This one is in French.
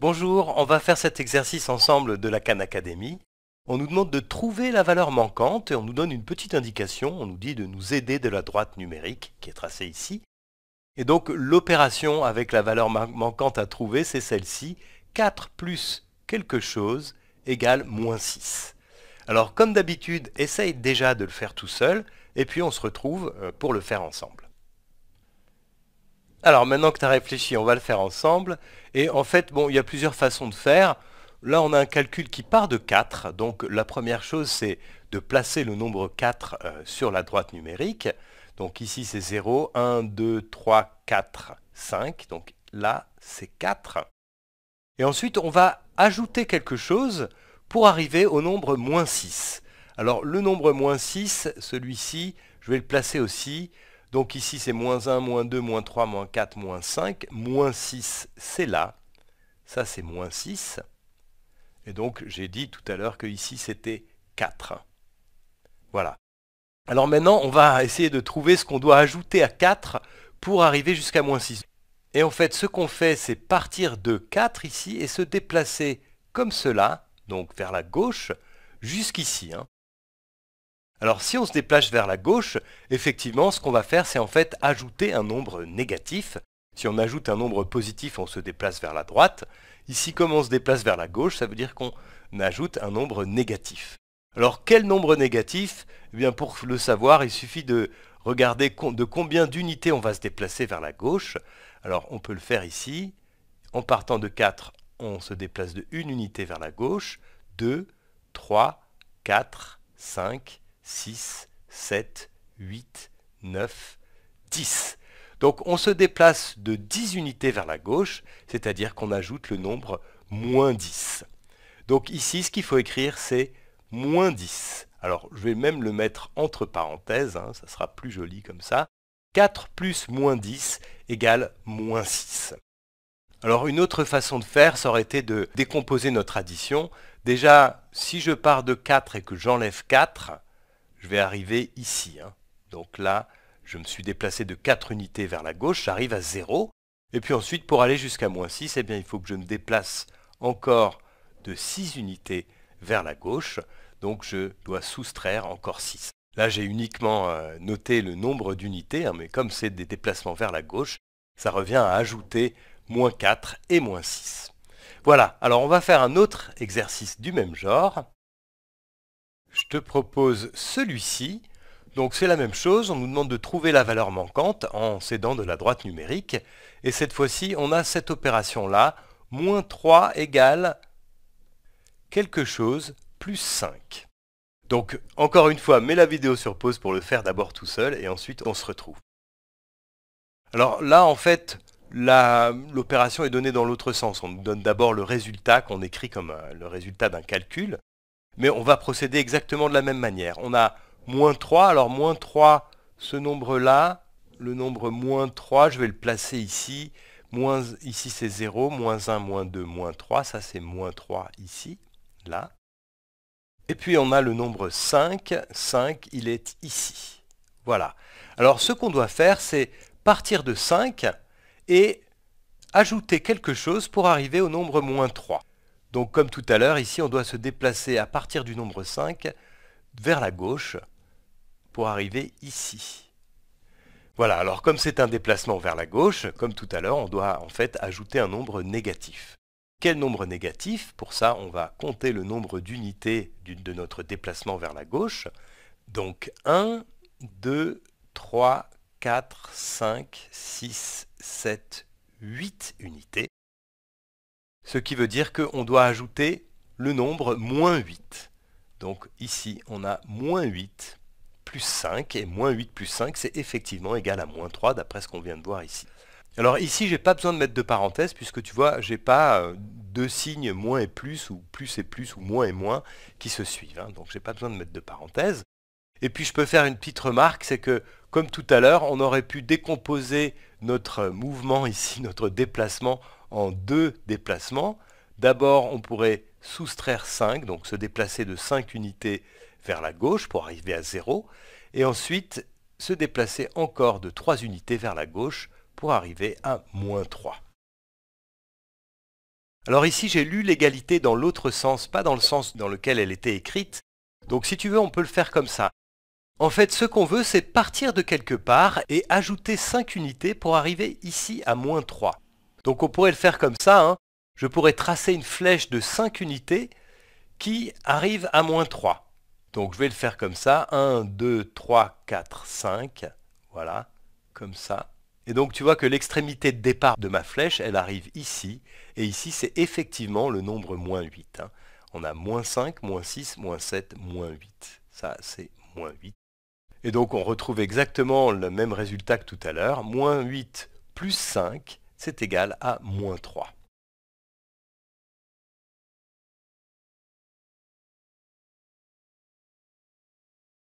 Bonjour, on va faire cet exercice ensemble de la Khan Academy. On nous demande de trouver la valeur manquante et on nous donne une petite indication, on nous dit de nous aider de la droite numérique qui est tracée ici. Et donc l'opération avec la valeur manquante à trouver, c'est celle-ci, 4 plus quelque chose égale moins 6. Alors comme d'habitude, essaye déjà de le faire tout seul, et puis on se retrouve euh, pour le faire ensemble. Alors maintenant que tu as réfléchi, on va le faire ensemble. Et en fait, bon, il y a plusieurs façons de faire. Là, on a un calcul qui part de 4. Donc la première chose, c'est de placer le nombre 4 euh, sur la droite numérique. Donc ici, c'est 0, 1, 2, 3, 4, 5. Donc là, c'est 4. Et ensuite, on va ajouter quelque chose pour arriver au nombre moins 6. Alors le nombre moins 6, celui-ci, je vais le placer aussi donc ici c'est moins 1, moins 2, moins 3, moins 4, moins 5. Moins 6 c'est là. Ça c'est moins 6. Et donc j'ai dit tout à l'heure que ici c'était 4. Voilà. Alors maintenant on va essayer de trouver ce qu'on doit ajouter à 4 pour arriver jusqu'à moins 6. Et en fait ce qu'on fait c'est partir de 4 ici et se déplacer comme cela, donc vers la gauche, jusqu'ici. Hein. Alors si on se déplace vers la gauche, effectivement, ce qu'on va faire, c'est en fait ajouter un nombre négatif. Si on ajoute un nombre positif, on se déplace vers la droite. Ici, comme on se déplace vers la gauche, ça veut dire qu'on ajoute un nombre négatif. Alors quel nombre négatif? Eh bien pour le savoir, il suffit de regarder de combien d'unités on va se déplacer vers la gauche. Alors on peut le faire ici. En partant de 4, on se déplace de 1 unité vers la gauche. 2, 3, 4, 5, 6, 7, 8, 9, 10. Donc on se déplace de 10 unités vers la gauche, c'est-à-dire qu'on ajoute le nombre moins 10. Donc ici, ce qu'il faut écrire, c'est moins 10. Alors je vais même le mettre entre parenthèses, hein, ça sera plus joli comme ça. 4 plus moins 10 égale moins 6. Alors une autre façon de faire, ça aurait été de décomposer notre addition. Déjà, si je pars de 4 et que j'enlève 4, je vais arriver ici. Hein. Donc là, je me suis déplacé de 4 unités vers la gauche, j'arrive à 0. Et puis ensuite, pour aller jusqu'à moins 6, eh bien, il faut que je me déplace encore de 6 unités vers la gauche. Donc je dois soustraire encore 6. Là, j'ai uniquement euh, noté le nombre d'unités, hein, mais comme c'est des déplacements vers la gauche, ça revient à ajouter moins 4 et moins 6. Voilà, alors on va faire un autre exercice du même genre je te propose celui-ci. Donc c'est la même chose, on nous demande de trouver la valeur manquante en s'aidant de la droite numérique. Et cette fois-ci, on a cette opération-là, moins 3 égale quelque chose plus 5. Donc encore une fois, mets la vidéo sur pause pour le faire d'abord tout seul et ensuite on se retrouve. Alors là, en fait, l'opération est donnée dans l'autre sens. On nous donne d'abord le résultat qu'on écrit comme le résultat d'un calcul mais on va procéder exactement de la même manière. On a moins 3, alors moins 3, ce nombre-là, le nombre moins 3, je vais le placer ici. Moins, ici c'est 0, moins 1, moins 2, moins 3, ça c'est moins 3 ici, là. Et puis on a le nombre 5, 5 il est ici. Voilà. Alors ce qu'on doit faire, c'est partir de 5 et ajouter quelque chose pour arriver au nombre moins 3. Donc comme tout à l'heure, ici on doit se déplacer à partir du nombre 5 vers la gauche pour arriver ici. Voilà, alors comme c'est un déplacement vers la gauche, comme tout à l'heure, on doit en fait ajouter un nombre négatif. Quel nombre négatif? Pour ça, on va compter le nombre d'unités de notre déplacement vers la gauche. Donc 1, 2, 3, 4, 5, 6, 7, 8 unités ce qui veut dire qu'on doit ajouter le nombre moins 8. Donc ici, on a moins 8 plus 5, et moins 8 plus 5, c'est effectivement égal à moins 3, d'après ce qu'on vient de voir ici. Alors ici, j'ai pas besoin de mettre de parenthèse, puisque tu vois, j'ai pas euh, deux signes moins et plus, ou plus et plus, ou moins et moins, qui se suivent. Hein. donc j'ai pas besoin de mettre de parenthèse. Et puis je peux faire une petite remarque, c'est que, comme tout à l'heure, on aurait pu décomposer notre mouvement ici, notre déplacement, en deux déplacements. D'abord, on pourrait soustraire 5, donc se déplacer de 5 unités vers la gauche pour arriver à 0, et ensuite se déplacer encore de 3 unités vers la gauche pour arriver à moins 3. Alors ici, j'ai lu l'égalité dans l'autre sens, pas dans le sens dans lequel elle était écrite. Donc si tu veux, on peut le faire comme ça. En fait, ce qu'on veut, c'est partir de quelque part et ajouter 5 unités pour arriver ici à moins 3. Donc on pourrait le faire comme ça. Hein. Je pourrais tracer une flèche de 5 unités qui arrive à moins 3. Donc je vais le faire comme ça. 1, 2, 3, 4, 5. Voilà, comme ça. Et donc tu vois que l'extrémité de départ de ma flèche, elle arrive ici. Et ici, c'est effectivement le nombre moins 8. Hein. On a moins 5, moins 6, moins 7, moins 8. Ça, c'est moins 8. Et donc on retrouve exactement le même résultat que tout à l'heure. Moins 8 plus 5, c'est égal à moins 3.